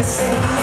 esquecer